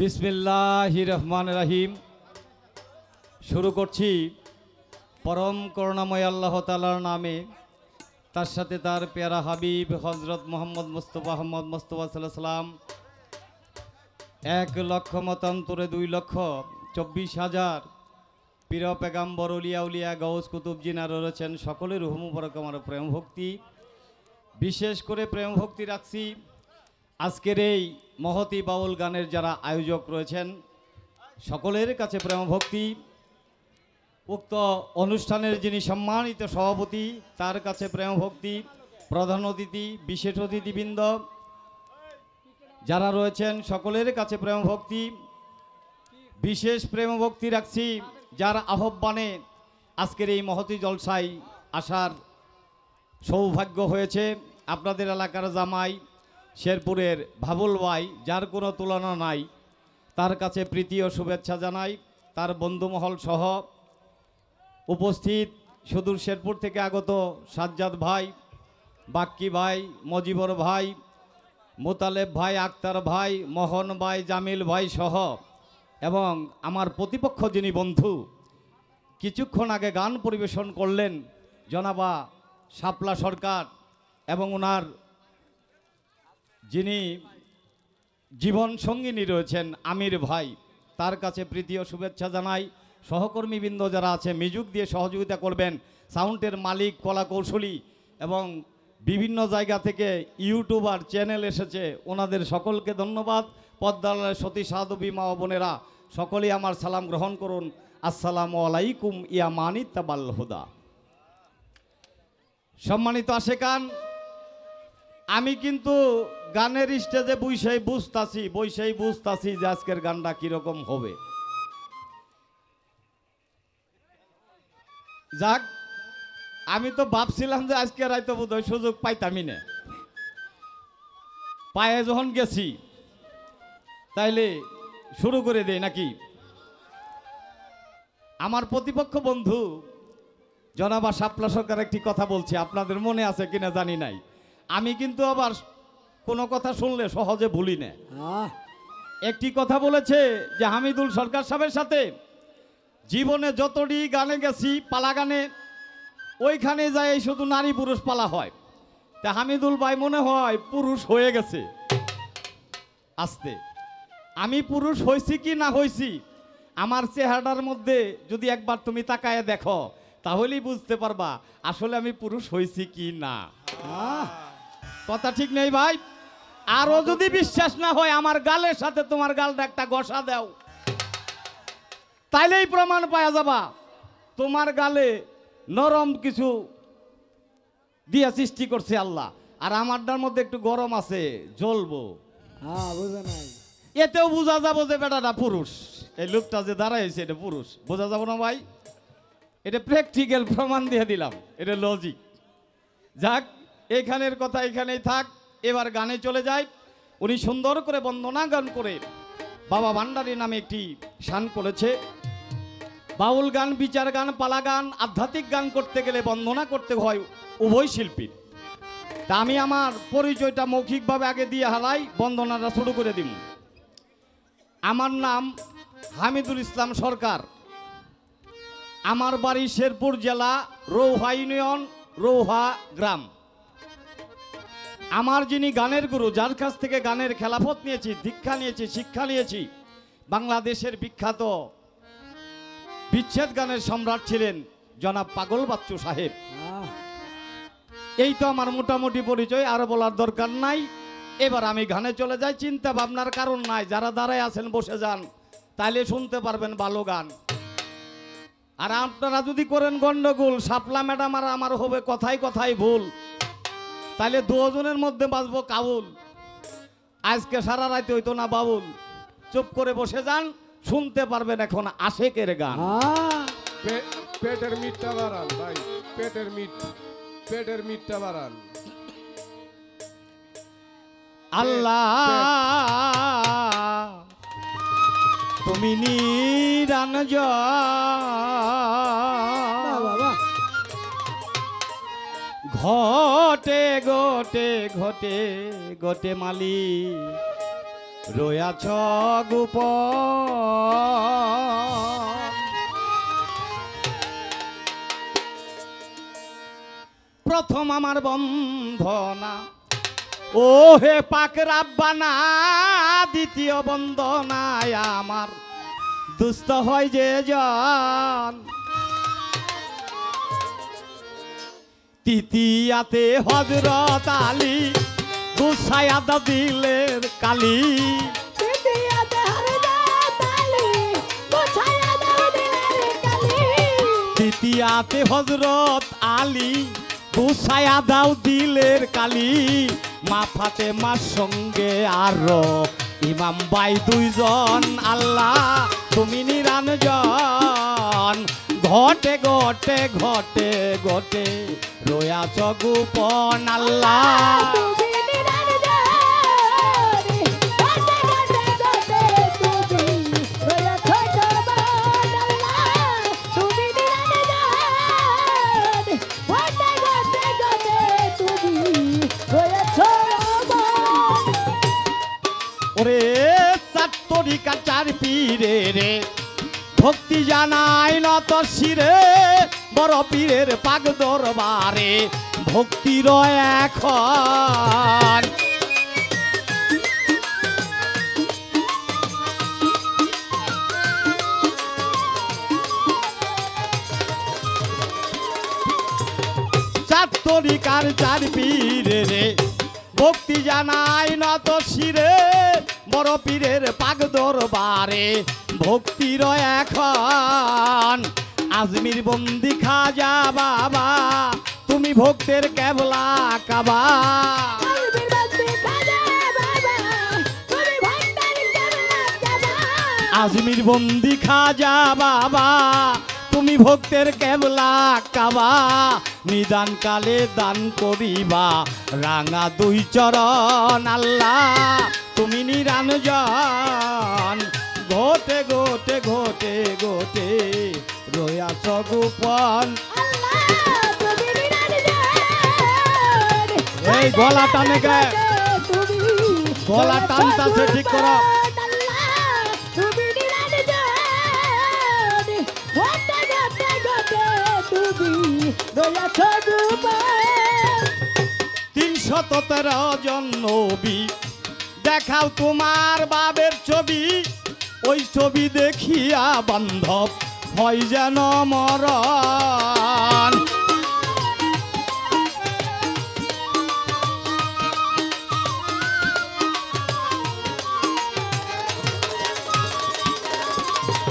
বিসমিল্লাহ রহমান রাহিম। শুরু করছি পরম করুণাময় আল্লাহ তালার নামে। তার সাথে তার পেয়ারা হাবিব হজরত মোহাম্মদ মুস্তফা আহমদ মুস্তফা সাল্লাম এক লক্ষ মতান্তরে দুই লক্ষ চব্বিশ হাজার প্রিয় পেগাম্বর, উলিয়া উলিয়া গৌস জিনার রয়েছেন। সকলের হুমুবরক আমার প্রেম ভক্তি। বিশেষ করে প্রেম ভক্তি রাখছি। আজকের এই মহতি বাউল গানের যারা আয়োজক রয়েছেন, সকলের কাছে প্রেম ভক্তি উক্ত অনুষ্ঠানের যিনি সম্মানিত সভাপতি, তার কাছে প্রেম ভক্তি প্রধান অতিথি, বিশেষ অতিথিবৃন্দ, যারা রয়েছেন, সকলের কাছে প্রেম ভক্তি বিশেষ প্রেম ভক্তি রাখছি যার আহ্বানে আজকের এই মহতি জলসায় আসার সৌভাগ্য হয়েছে। আপনাদের এলাকার জামাই শেরপুরের ভাবুল ভাই, যার কোনো তুলনা নাই, তার কাছে প্রীতি ও শুভেচ্ছা জানাই। তার বন্ধুমহল সহ উপস্থিত সুদূর শেরপুর থেকে আগত সাজ্জাদ ভাই, বাক্কি ভাই, মজিবর ভাই, মোতালেব ভাই, আক্তার ভাই, মোহন ভাই, জামিল ভাই সহ এবং আমার প্রতিপক্ষ যিনি বন্ধু, কিছুক্ষণ আগে গান পরিবেশন করলেন জনাবা শাপলা সরকার এবং ওনার যিনি জীবন সঙ্গিনী রয়েছেন আমির ভাই, তার কাছে প্রীতি ও শুভেচ্ছা জানাই। সহকর্মীবৃন্দ যারা আছে মিজুক দিয়ে সহযোগিতা করবেন। সাউন্ডের মালিক, কলা কৌশলী এবং বিভিন্ন জায়গা থেকে ইউটিউবার চ্যানেল এসেছে। ওনাদের সকলকে ধন্যবাদ। পদ্মালয়ের সতী সাধবী মা বোনেরা, সকলেই আমার সালাম গ্রহণ করুন। আসসালামু আলাইকুম ইয়া মানিতাবাল হুদা। সম্মানিত আশেকান, আমি কিন্তু গানের স্টেজে বৈশাই বুঝতাছি বৈশাই বুঝতাছি যে আজকের গানটা কীরকম হবে। যাক, আমি তো ভাবছিলাম যে আজকে হয়তো বোধহয় সুযোগ পাইতামই না। পায়ে যখন গেছি, তাইলে শুরু করে দেই নাকি? আমার প্রতিপক্ষ বন্ধু, জনাবা শাপলা সরকার একটি কথা বলছি, আপনাদের মনে আছে কিনা জানি নাই। আমি কিন্তু আবার কোনো কথা শুনলে সহজে ভুলি না। একটি কথা বলেছে যে হামিদুল সরকার সাহেবের সাথে জীবনে যতটি গানে গেছি পালা গানে ওইখানে যায় শুধু নারী পুরুষ পালা হয়। তা হামিদুল ভাই মনে হয় পুরুষ হয়ে গেছে। আসতে। আমি পুরুষ হয়েছি কি না হয়েছি আমার চেহারাটার মধ্যে যদি একবার তুমি তাকায় দেখো তাহলেই বুঝতে পারবা আসলে আমি পুরুষ হয়েছি কি না। কথা ঠিক নেই ভাই? আরও যদি বিশ্বাস না হয় আমার গালের সাথে তোমার গালটা একটা গসা দাও। তাইলেই প্রমাণ পাওয়া যাবা। তোমার গালে নরম কিছু দিয়া সৃষ্টি করছে আল্লাহ। আর আমারটার মধ্যে একটু গরম আছে জ্বলবো। হ্যাঁ বুঝে নাই। এতেও বোঝা যাব যে বেটাটা পুরুষ। এই লোকটা যে দাঁড়াইছে এটা পুরুষ। বোঝা যাব না ভাই? এটা প্র্যাকটিক্যাল প্রমাণ দিয়ে দিলাম। এটা লজিক যাক এখানের কথা এখানেই থাক। এবার গানে চলে যায়। উনি সুন্দর করে বন্দনা গান করে বাবা ভান্ডারী নামে একটি শান করেছে। বাউল গান, বিচার গান, পালা গান, আধ্যাত্মিক গান করতে গেলে বন্দনা করতে হয় উভয় শিল্পীর তা আমি আমার পরিচয়টা মৌখিকভাবে আগে দিয়ে হালাই, বন্দনাটা শুরু করে দিব আমার নাম হামিদুল ইসলাম সরকার। আমার বাড়ি শেরপুর জেলা, রৌহা ইউনিয়ন, রৌহা গ্রাম। আমার যিনি গানের গুরু যার কাছ থেকে গানের খেলাফত নিয়েছি দীক্ষা নিয়েছি শিক্ষা নিয়েছি বাংলাদেশের বিখ্যাত বিচ্ছেদ গানের সম্রাট ছিলেন জনাব পাগল বাচ্চু সাহেব। এই তো আমার মোটামুটি পরিচয় আর বলার দরকার নাই। এবার আমি গানে চলে যাই চিন্তা ভাবনার কারণ নাই যারা দাঁড়ায় আছেন বসে যান তাইলে শুনতে পারবেন ভালো গান। আর আপনারা যদি করেন গন্ডগোল সাপলা ম্যাডাম আর আমার হবে কথাই কথাই ভুল। তাইলে দুজনের মধ্যে বাজবো কাবুল। আজকে সারা রাতে হইতো না বাবুল। চুপ করে বসে যান শুনতে পারবেন এখন আশেকের গান। পে- পেটের মিটটা বাড়ান ভাই পেটের মিট পেটের মিটটা বাড়ান। আল্লাহ তুমি নিরান বাহ, বাহ, বাহ। ঘটে ঘটে ঘটে ঘটে মালি রয়াছ গোপ প্রথম আমার বন্ধনা। ও হে পাক রাব্বানা দ্বিতীয় বন্দনায় আমার দুস্থ হয় যে জন। তৃতীয়াতে হজরত আলী গুসায়াদা দিলের কালী। তৃতীয়াতে হজরত আলী গুসায়া দাও দিলের কালী। মা ফাতে মার সঙ্গে আরও ইমাম বাই দুইজন আল্লাহ তুমি নিরানজন। ঘটে ঘটে ঘটে ঘটে। রয়াছ গোপন আল্লাহ। ওরে চাত্তরিকা চার পীরে রে ভক্তি জানাই নত শিরে, বড় পীরের পাগ দরবারে ভক্তির এখন। চাত্তরিকার চার পীরে রে, ভক্তি জানাই নত শিরে, বড় পীরের পাগ দরবারে ভক্তির এখন। আজমির বন্দি খাজা বাবা তুমি ভক্তের কেবলা কাবা। আজমির বন্দি খাজা বাবা তুমি ভক্তের কেবলা কাবা। নিদান কালে দান করিবা রাঙা দুই চরণ আল্লাহ তুমি নিরানজন। ঘটে ঘটে ঘটে ঘটে রয়াছ গোপন এই গলা টানে গে। গলা টানতাছে ঠিক করো। তিনশত তেরো দেখাও তোমার বাবের ছবি। ওই ছবি দেখিয়া বান্ধব হয় যেন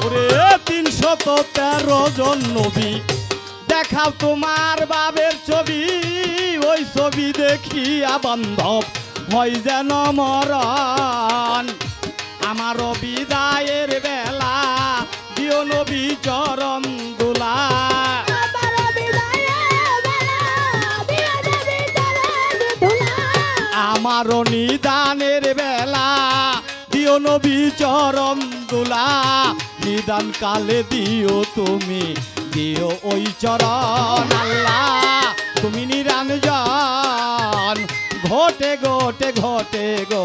ওরে তিনশত তেরো জন নবী, দেখাও তোমার বাবের ছবি। ওই ছবি দেখিয়া বান্ধব হয় যেন মরণ। আমার বিদায়ের বেলা দিও নবী চরণ দুলা। আমার নিদানের বেলা দিও নবী চরণ দুলা। নিদান কালে দিও তুমি দিও ওই চরণ আল্লাহ। তুমি নিরানজন ঘটে ঘটে ঘটে ঘটে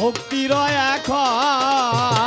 ভক্তির এখন